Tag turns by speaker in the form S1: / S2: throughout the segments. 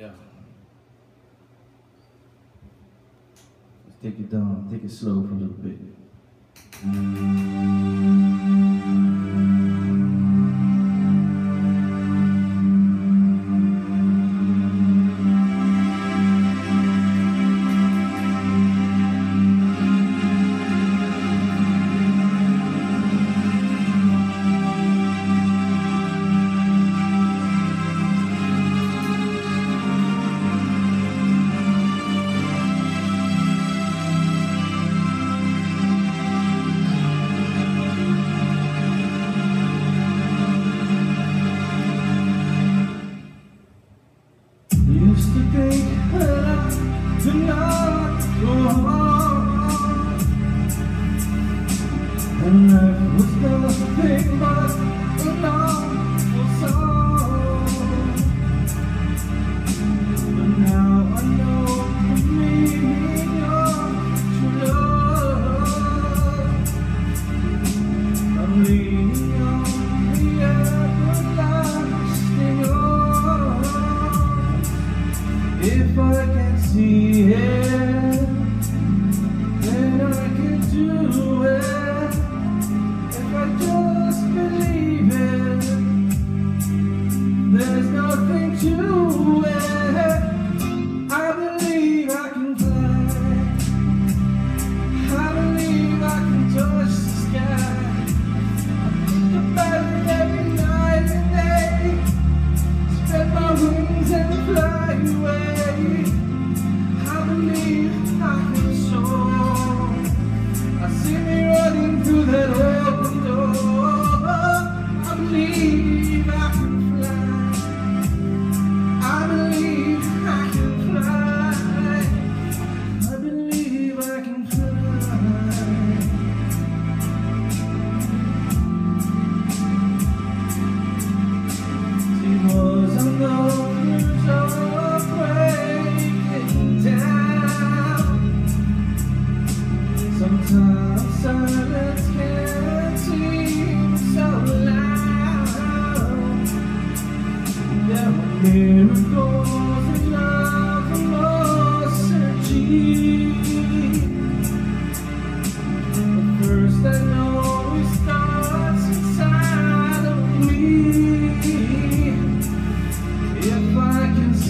S1: Yeah.
S2: Let's take it down, take it slow for a little bit.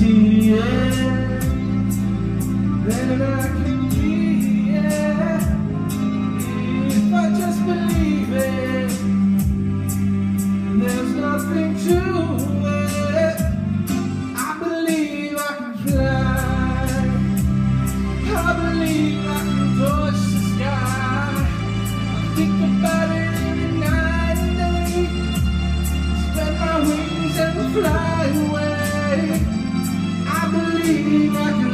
S2: se see my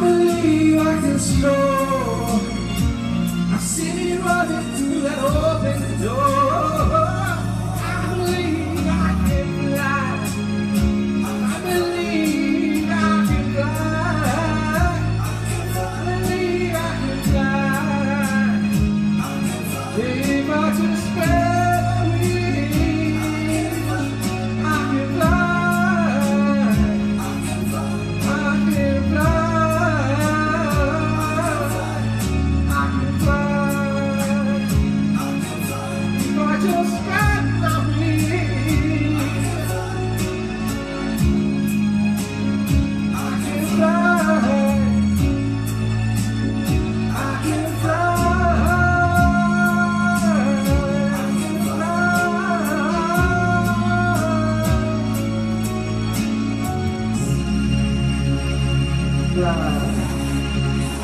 S2: believe I can soar. I see me running through that open door.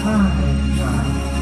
S2: time.